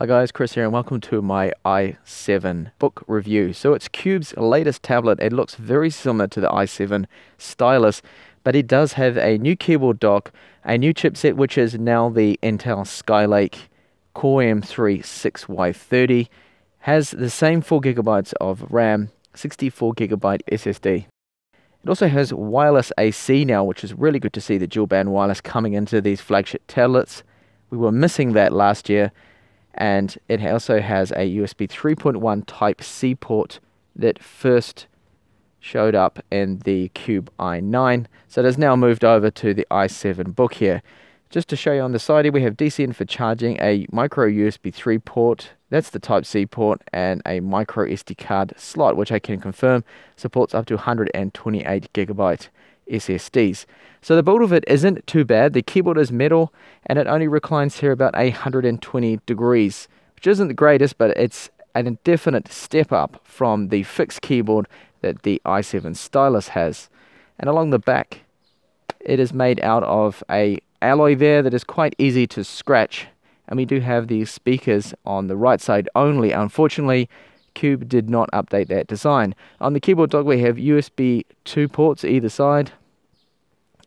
Hi guys, Chris here and welcome to my i7 book review. So it's Cube's latest tablet. It looks very similar to the i7 stylus, but it does have a new keyboard dock, a new chipset which is now the Intel Skylake Core M3 6Y30, has the same 4GB of RAM, 64GB SSD. It also has wireless AC now, which is really good to see the dual band wireless coming into these flagship tablets. We were missing that last year and it also has a USB 3.1 Type C port that first showed up in the Cube i9. So it has now moved over to the i7 book here. Just to show you on the side here, we have DC in for charging, a micro USB 3 port, that's the Type C port, and a micro SD card slot, which I can confirm supports up to 128 gigabyte SSDs. So the build of it isn't too bad. The keyboard is metal and it only reclines here about 120 degrees, which isn't the greatest, but it's an indefinite step up from the fixed keyboard that the i7 stylus has. And along the back, it is made out of a alloy there that is quite easy to scratch. And we do have these speakers on the right side only. Unfortunately, Cube did not update that design. On the keyboard dock, we have USB 2 ports either side,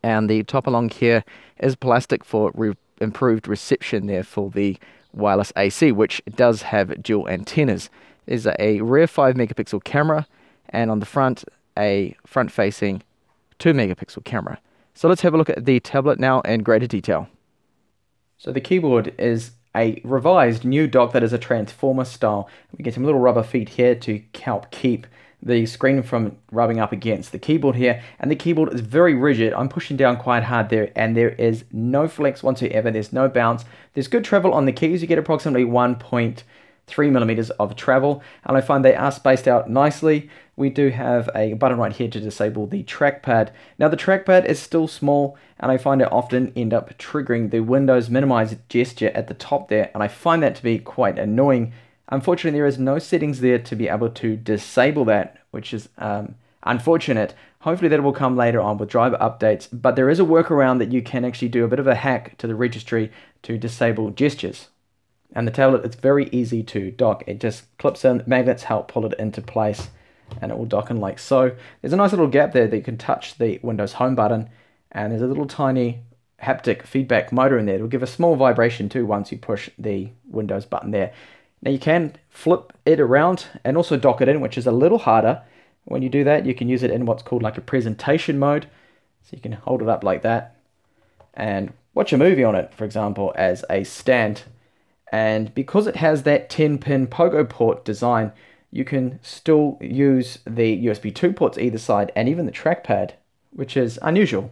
and the top along here is plastic for re improved reception there for the wireless AC, which does have dual antennas. There's a rear 5 megapixel camera, and on the front, a front facing 2 megapixel camera. So let's have a look at the tablet now in greater detail. So the keyboard is a revised new dock that is a transformer style. We get some little rubber feet here to help keep the screen from rubbing up against the keyboard here. And the keyboard is very rigid. I'm pushing down quite hard there and there is no flex whatsoever. There's no bounce. There's good travel on the keys. You get approximately 1.3 millimeters of travel. And I find they are spaced out nicely we do have a button right here to disable the trackpad now the trackpad is still small and I find it often end up triggering the Windows minimize gesture at the top there and I find that to be quite annoying Unfortunately, there is no settings there to be able to disable that, which is um, unfortunate. Hopefully that will come later on with driver updates, but there is a workaround that you can actually do a bit of a hack to the registry to disable gestures. And the tablet, it's very easy to dock. It just clips in, magnets help pull it into place, and it will dock in like so. There's a nice little gap there that you can touch the Windows Home button, and there's a little tiny haptic feedback motor in there. It'll give a small vibration too once you push the Windows button there. Now you can flip it around and also dock it in, which is a little harder. When you do that, you can use it in what's called like a presentation mode. So you can hold it up like that and watch a movie on it, for example, as a stand. And because it has that 10 pin pogo port design, you can still use the USB 2 ports either side and even the trackpad, which is unusual.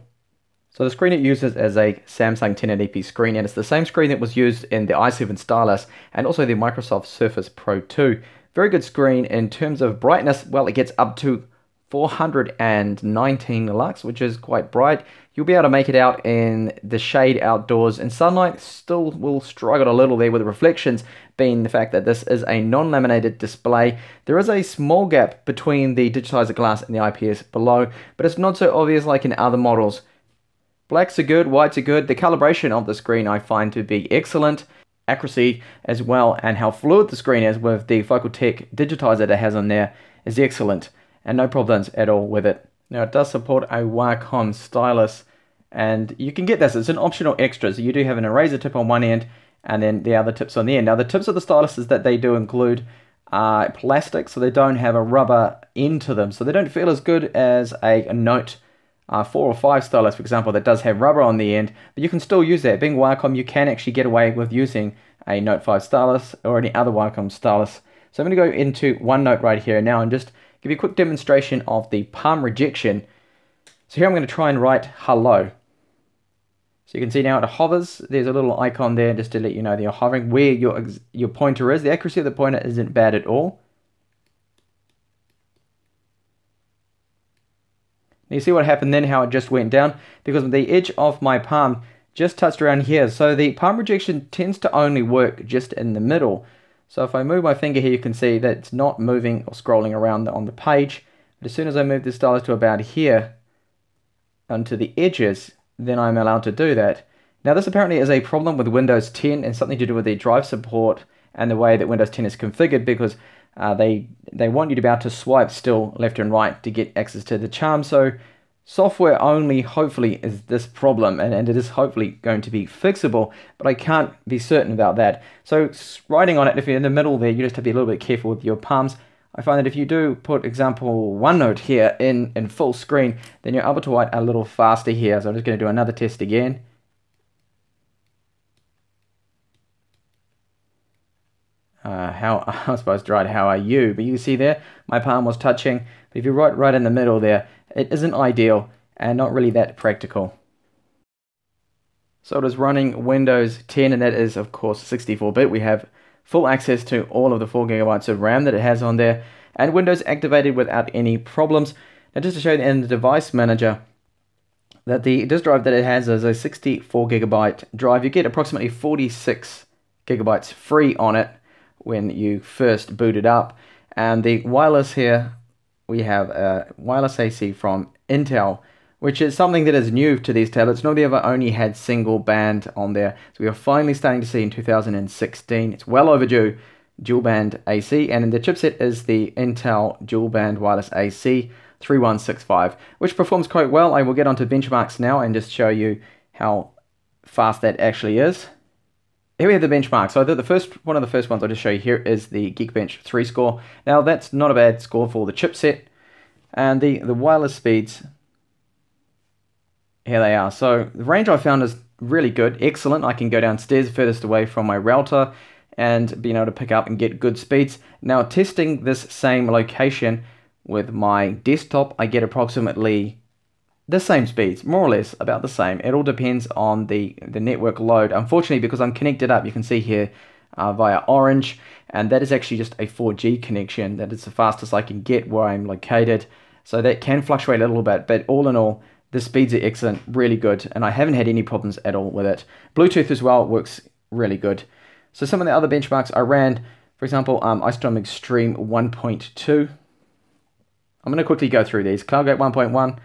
So the screen it uses is a Samsung 1080p screen and it's the same screen that was used in the i7 stylus and also the Microsoft Surface Pro 2. Very good screen in terms of brightness, well it gets up to 419 lux, which is quite bright. You'll be able to make it out in the shade outdoors and sunlight still will struggle a little there with the reflections being the fact that this is a non-laminated display. There is a small gap between the digitizer glass and the IPS below, but it's not so obvious like in other models. Blacks are good, whites are good. The calibration of the screen I find to be excellent. Accuracy as well, and how fluid the screen is with the Focaltech digitizer that it has on there is excellent, and no problems at all with it. Now it does support a Wacom stylus, and you can get this. It's an optional extra, so you do have an eraser tip on one end, and then the other tips on the end. Now the tips of the stylus is that they do include uh, plastic, so they don't have a rubber end to them, so they don't feel as good as a, a Note uh, 4 or 5 stylus, for example, that does have rubber on the end, but you can still use that. Being Wacom, you can actually get away with using a Note 5 stylus or any other Wacom stylus. So I'm going to go into OneNote right here now and just give you a quick demonstration of the palm rejection. So here I'm going to try and write hello. So you can see now it hovers. There's a little icon there just to let you know that you're hovering where your, your pointer is. The accuracy of the pointer isn't bad at all. you see what happened then, how it just went down? Because the edge of my palm just touched around here. So the palm rejection tends to only work just in the middle. So if I move my finger here, you can see that it's not moving or scrolling around on the page. But as soon as I move the stylus to about here, onto the edges, then I'm allowed to do that. Now this apparently is a problem with Windows 10 and something to do with the drive support and the way that Windows 10 is configured because uh, they they want you to be able to swipe still left and right to get access to the charm. So software only hopefully is this problem and, and it is hopefully going to be fixable, but I can't be certain about that. So writing on it, if you're in the middle there, you just have to be a little bit careful with your palms. I find that if you do put example OneNote here in, in full screen, then you're able to write a little faster here. So I'm just going to do another test again. Uh, how I was supposed to write how are you, but you see there, my palm was touching. But if you write right in the middle there, it isn't ideal and not really that practical. So it is running Windows 10, and that is of course 64-bit. We have full access to all of the 4 gigabytes of RAM that it has on there, and Windows activated without any problems. Now just to show you in the device manager, that the disk drive that it has is a 64 gigabyte drive. You get approximately 46 gigabytes free on it when you first boot it up. And the wireless here, we have a wireless AC from Intel, which is something that is new to these tablets. Nobody ever only had single band on there. So we are finally starting to see in 2016. It's well overdue dual band AC and in the chipset is the Intel dual band wireless AC 3165 which performs quite well. I will get onto benchmarks now and just show you how fast that actually is here we have the benchmark. So the, the first one of the first ones I'll just show you here is the Geekbench 3 score. Now that's not a bad score for the chipset. And the, the wireless speeds, here they are. So the range I found is really good, excellent. I can go downstairs furthest away from my router and being able to pick up and get good speeds. Now testing this same location with my desktop, I get approximately the same speeds, more or less about the same. It all depends on the, the network load. Unfortunately, because I'm connected up, you can see here uh, via Orange, and that is actually just a 4G connection. That is the fastest I can get where I'm located. So that can fluctuate a little bit, but all in all, the speeds are excellent, really good, and I haven't had any problems at all with it. Bluetooth as well works really good. So some of the other benchmarks I ran, for example, um, Ice Storm Extreme 1.2. I'm going to quickly go through these. CloudGate 1.1,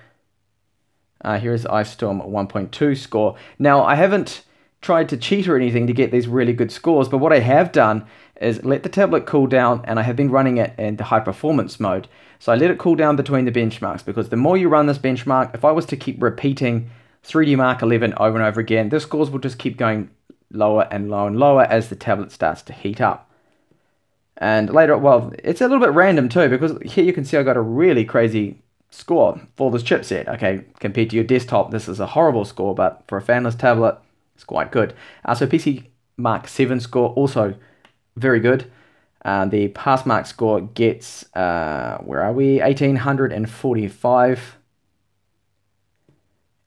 uh, here is Ice Storm 1.2 score. Now, I haven't tried to cheat or anything to get these really good scores, but what I have done is let the tablet cool down and I have been running it in the high performance mode. So I let it cool down between the benchmarks because the more you run this benchmark, if I was to keep repeating 3D Mark 11 over and over again, the scores will just keep going lower and lower and lower as the tablet starts to heat up. And later, well, it's a little bit random too because here you can see I got a really crazy score for this chipset. Okay, compared to your desktop, this is a horrible score, but for a fanless tablet, it's quite good. Uh, so PC Mark 7 score also very good. Uh, the Passmark score gets, uh, where are we, 1845.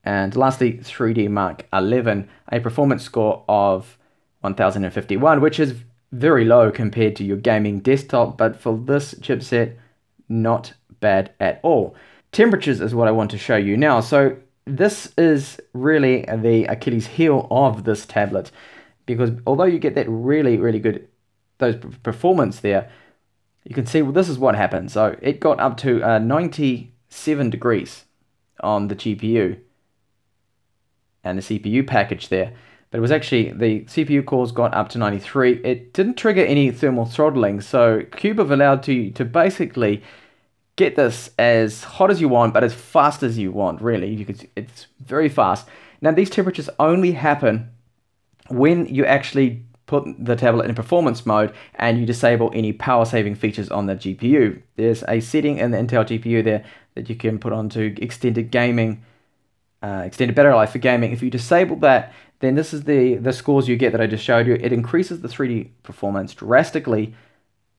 And lastly, 3D Mark 11, a performance score of 1051, which is very low compared to your gaming desktop, but for this chipset, not bad at all. Temperatures is what I want to show you now. So this is really the Achilles heel of this tablet because although you get that really, really good those performance there, you can see well, this is what happened. So it got up to uh, 97 degrees on the GPU and the CPU package there. But it was actually, the CPU cores got up to 93. It didn't trigger any thermal throttling. So Cube have allowed to, to basically get this as hot as you want, but as fast as you want, really. You could, it's very fast. Now, these temperatures only happen when you actually put the tablet in performance mode and you disable any power saving features on the GPU. There's a setting in the Intel GPU there that you can put on to extended gaming, uh, extended battery life for gaming. If you disable that, then this is the, the scores you get that I just showed you. It increases the 3D performance drastically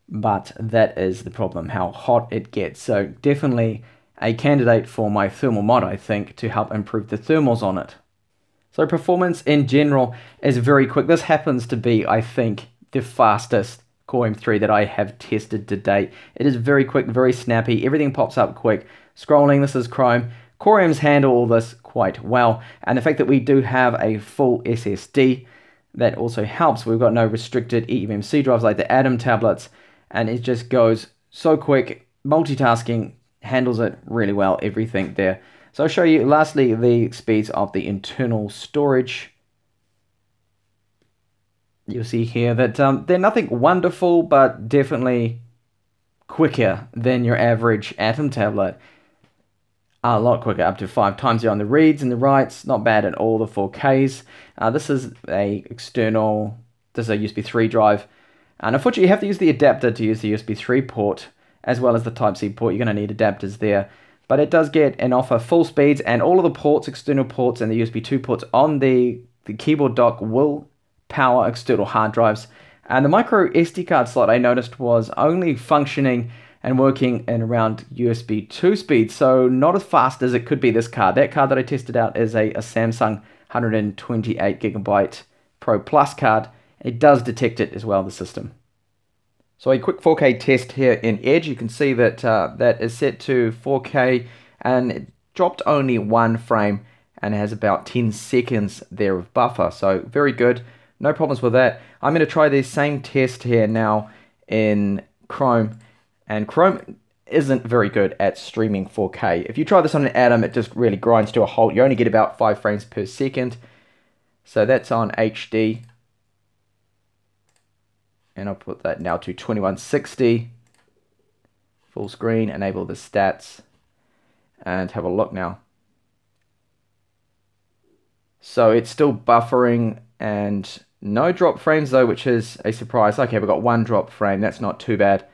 but that is the problem, how hot it gets. So definitely a candidate for my thermal mod, I think, to help improve the thermals on it. So performance in general is very quick. This happens to be, I think, the fastest Core M3 that I have tested to date. It is very quick, very snappy. Everything pops up quick. Scrolling, this is Chrome. Core M's handle all this quite well. And the fact that we do have a full SSD, that also helps. We've got no restricted eMMC drives like the Atom tablets and it just goes so quick. Multitasking handles it really well, everything there. So I'll show you lastly the speeds of the internal storage. you'll see here that um, they're nothing wonderful, but definitely quicker than your average Atom tablet. A lot quicker, up to five times on the reads and the writes. Not bad at all, the 4Ks. Uh, this is a external, this is a USB 3 drive. And unfortunately, you have to use the adapter to use the USB 3 port, as well as the Type-C port. You're going to need adapters there. But it does get and offer full speeds, and all of the ports, external ports, and the USB 2 ports on the, the keyboard dock will power external hard drives. And the micro SD card slot I noticed was only functioning and working in around USB 2 speed, so not as fast as it could be this card. That card that I tested out is a, a Samsung 128 gigabyte Pro Plus card. It does detect it as well, the system. So a quick 4K test here in Edge. You can see that uh, that is set to 4K and it dropped only one frame and has about 10 seconds there of buffer. So very good. No problems with that. I'm going to try the same test here now in Chrome. And Chrome isn't very good at streaming 4K. If you try this on an Atom, it just really grinds to a halt. You only get about 5 frames per second. So that's on HD. And I'll put that now to 2160. Full screen, enable the stats. And have a look now. So it's still buffering and no drop frames though, which is a surprise. Okay, we've got one drop frame. That's not too bad.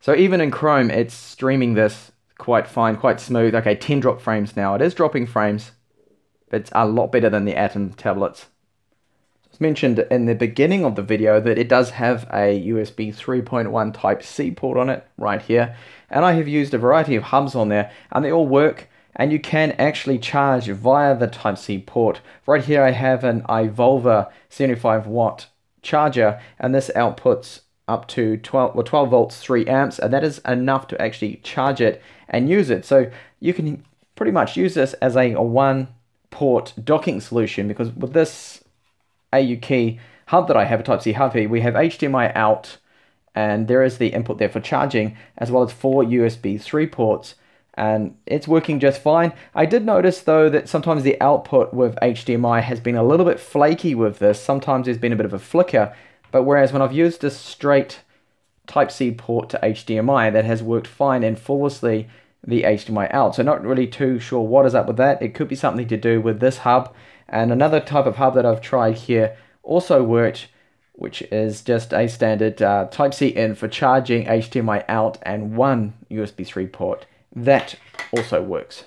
So even in Chrome, it's streaming this quite fine, quite smooth. Okay, 10 drop frames now. It is dropping frames, but it's a lot better than the Atom tablets. Mentioned in the beginning of the video that it does have a USB 3.1 Type-C port on it right here. And I have used a variety of hubs on there and they all work and you can actually charge via the Type-C port. Right here I have an iVolva 75 watt charger and this outputs up to 12, well, 12 volts 3 amps and that is enough to actually charge it and use it. So you can pretty much use this as a, a one port docking solution because with this Aukey hub that I have, a Type-C hub here, we have HDMI out and there is the input there for charging as well as four USB 3 ports and it's working just fine. I did notice though that sometimes the output with HDMI has been a little bit flaky with this. Sometimes there's been a bit of a flicker, but whereas when I've used a straight Type-C port to HDMI, that has worked fine and flawlessly the HDMI out. So not really too sure what is up with that. It could be something to do with this hub. And another type of hub that I've tried here also worked, which is just a standard uh, Type-C in for charging HDMI out and one USB 3 port that also works.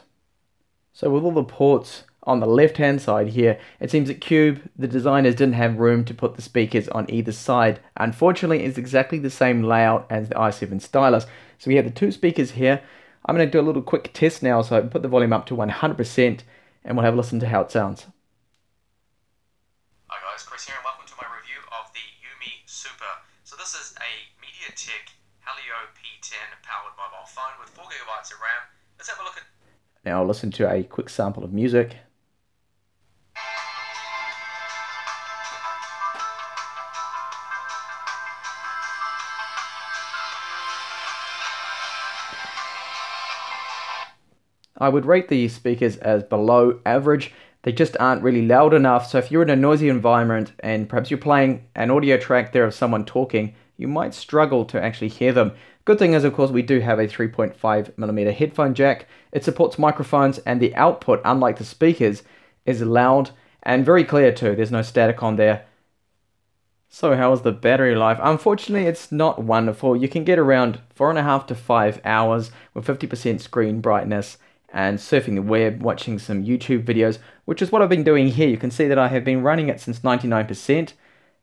So with all the ports on the left hand side here, it seems that Cube, the designers didn't have room to put the speakers on either side. Unfortunately, it's exactly the same layout as the i7 stylus. So we have the two speakers here. I'm going to do a little quick test now, so I put the volume up to 100% and we'll have a listen to how it sounds. Guys, Chris here and welcome to my review of the UMi Super. So this is a MediaTek Helio P10 powered mobile phone with 4 gigabytes of RAM. Let's have a look at. Now listen to a quick sample of music. I would rate the speakers as below average. They just aren't really loud enough. So if you're in a noisy environment and perhaps you're playing an audio track there of someone talking, you might struggle to actually hear them. Good thing is, of course, we do have a 3.5mm headphone jack. It supports microphones and the output, unlike the speakers, is loud and very clear too. There's no static on there. So how is the battery life? Unfortunately, it's not wonderful. You can get around four and a half to five hours with 50% screen brightness and surfing the web, watching some YouTube videos, which is what I've been doing here. You can see that I have been running it since 99%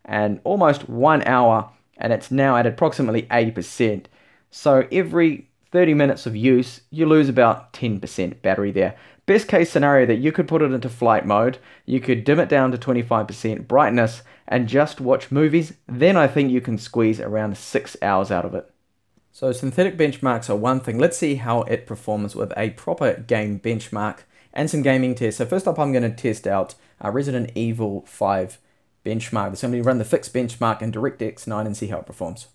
and almost one hour and it's now at approximately 80%. So every 30 minutes of use, you lose about 10% battery there. Best case scenario that you could put it into flight mode, you could dim it down to 25% brightness and just watch movies, then I think you can squeeze around 6 hours out of it. So synthetic benchmarks are one thing. Let's see how it performs with a proper game benchmark and some gaming tests. So first up, I'm going to test out uh, Resident Evil 5 benchmark. So I'm going to run the fixed benchmark in DirectX 9 and see how it performs.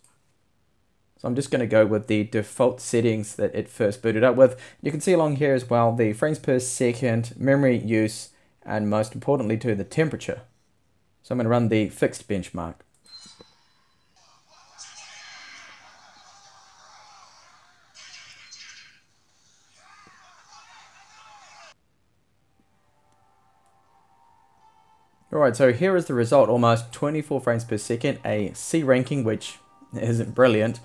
So I'm just going to go with the default settings that it first booted up with. You can see along here as well the frames per second, memory use, and most importantly to the temperature. So I'm going to run the fixed benchmark. Alright, so here is the result, almost 24 frames per second, a C ranking, which isn't brilliant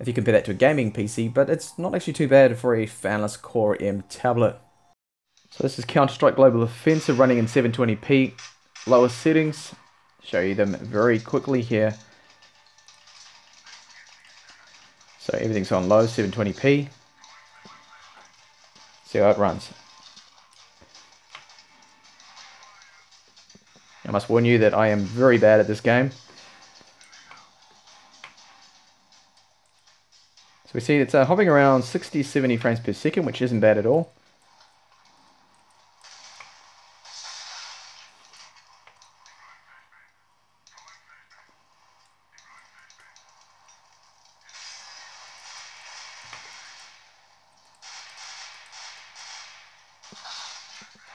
if you compare that to a gaming PC, but it's not actually too bad for a fanless Core M tablet. So this is Counter-Strike Global Offensive running in 720p, lower settings, show you them very quickly here. So everything's on low, 720p. See how it runs. I must warn you that I am very bad at this game. So we see it's uh, hopping around 60-70 frames per second, which isn't bad at all.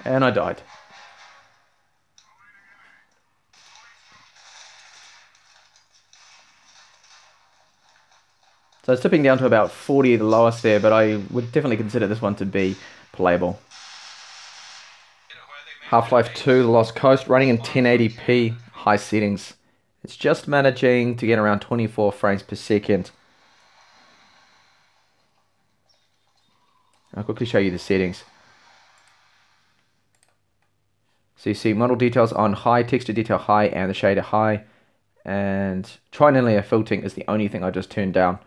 And I died. So it's tipping down to about 40, the lowest there, but I would definitely consider this one to be playable. Half-Life 2, The Lost Coast, running in 1080p, high settings. It's just managing to get around 24 frames per second. I'll quickly show you the settings. So you see model details on high, texture detail high, and the shader high. And trilinear filtering is the only thing I just turned down.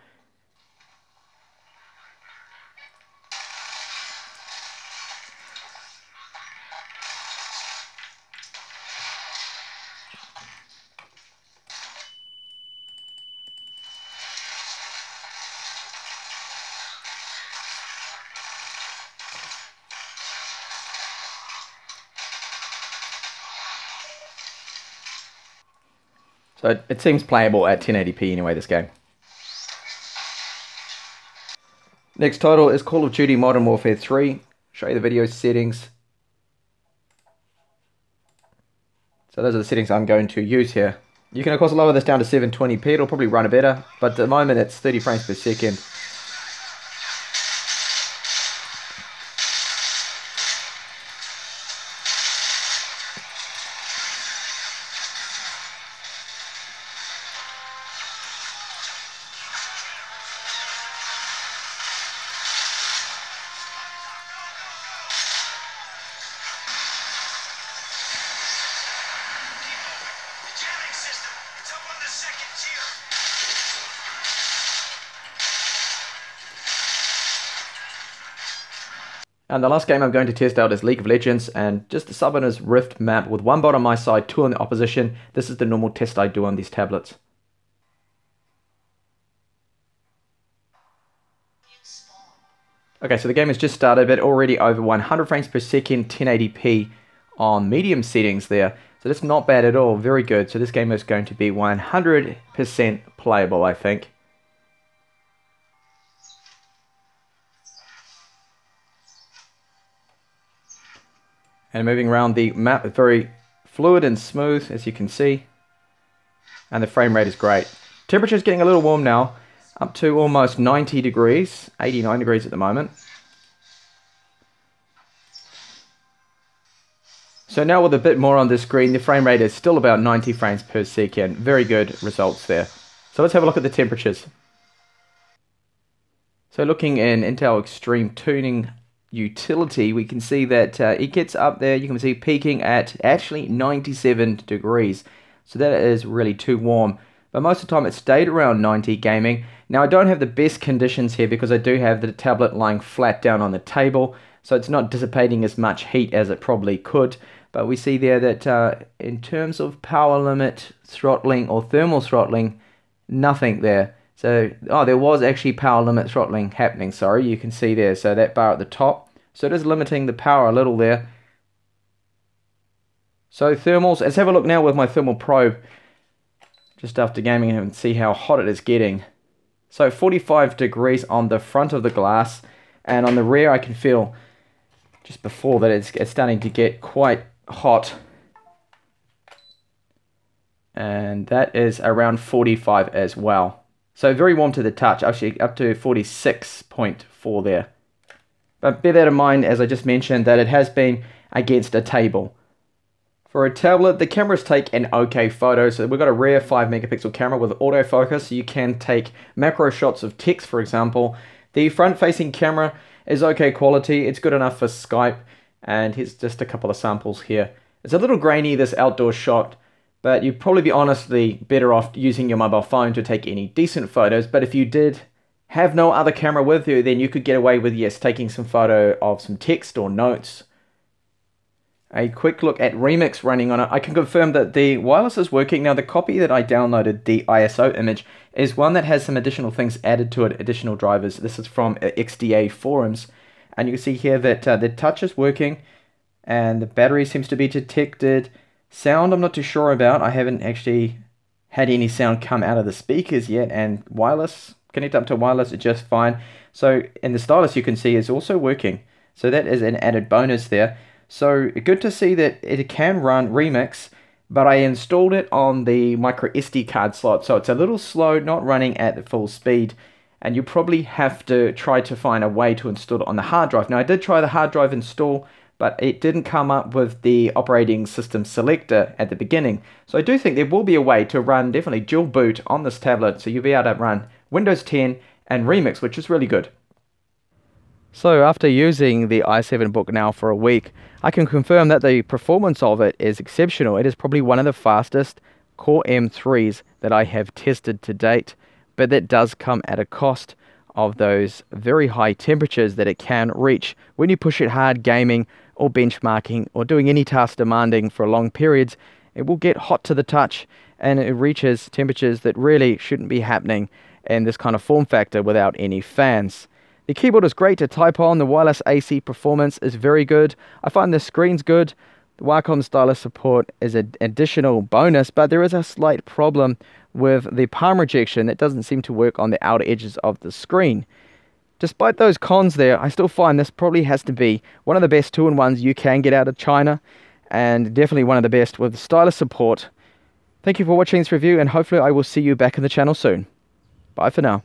So it, seems playable at 1080p anyway, this game. Next title is Call of Duty Modern Warfare 3. Show you the video settings. So those are the settings I'm going to use here. You can of course lower this down to 720p, it'll probably run better, but at the moment it's 30 frames per second. And the last game I'm going to test out is League of Legends and just the Summoner's Rift map with one bot on my side, two on the opposition. This is the normal test I do on these tablets. Okay, so the game has just started, but already over 100 frames per second, 1080p on medium settings there. So that's not bad at all, very good. So this game is going to be 100% playable, I think. And moving around the map very fluid and smooth as you can see. And the frame rate is great. Temperature is getting a little warm now up to almost 90 degrees 89 degrees at the moment. So now with a bit more on the screen the frame rate is still about 90 frames per second. Very good results there. So let's have a look at the temperatures. So looking in Intel Extreme Tuning utility, we can see that uh, it gets up there, you can see peaking at actually 97 degrees. So that is really too warm. But most of the time it stayed around 90 gaming. Now I don't have the best conditions here because I do have the tablet lying flat down on the table. So it's not dissipating as much heat as it probably could. But we see there that uh, in terms of power limit throttling or thermal throttling, nothing there. So, oh, there was actually power limit throttling happening, sorry, you can see there, so that bar at the top. So it is limiting the power a little there. So thermals, let's have a look now with my thermal probe, just after gaming and see how hot it is getting. So 45 degrees on the front of the glass, and on the rear I can feel, just before that it's, it's starting to get quite hot. and that is around 45 as well. So very warm to the touch, actually up to 46.4 there. But bear that in mind, as I just mentioned, that it has been against a table. For a tablet, the cameras take an okay photo. So we've got a rear 5 megapixel camera with autofocus. So you can take macro shots of text, for example. The front facing camera is okay quality. It's good enough for Skype. And here's just a couple of samples here. It's a little grainy, this outdoor shot, but you'd probably be honestly better off using your mobile phone to take any decent photos. But if you did have no other camera with you, then you could get away with, yes, taking some photo of some text or notes. A quick look at Remix running on it. I can confirm that the wireless is working. Now, the copy that I downloaded, the ISO image, is one that has some additional things added to it, additional drivers. This is from XDA forums. And you can see here that uh, the touch is working and the battery seems to be detected. Sound, I'm not too sure about. I haven't actually had any sound come out of the speakers yet. And wireless, connect up to wireless, just fine. So, and the stylus you can see is also working. So that is an added bonus there. So good to see that it can run Remix, but I installed it on the micro SD card slot. So it's a little slow, not running at the full speed. And you probably have to try to find a way to install it on the hard drive. Now I did try the hard drive install, but it didn't come up with the operating system selector at the beginning. So I do think there will be a way to run definitely dual boot on this tablet, so you'll be able to run Windows 10 and Remix, which is really good. So after using the i7 book now for a week, I can confirm that the performance of it is exceptional. It is probably one of the fastest Core M3s that I have tested to date, but that does come at a cost of those very high temperatures that it can reach when you push it hard gaming or benchmarking or doing any task demanding for long periods, it will get hot to the touch and it reaches temperatures that really shouldn't be happening in this kind of form factor without any fans. The keyboard is great to type on, the wireless AC performance is very good. I find the screen's good. The Wacom stylus support is an additional bonus, but there is a slight problem with the palm rejection that doesn't seem to work on the outer edges of the screen. Despite those cons there, I still find this probably has to be one of the best two-in-ones you can get out of China and definitely one of the best with stylus support. Thank you for watching this review and hopefully I will see you back in the channel soon. Bye for now.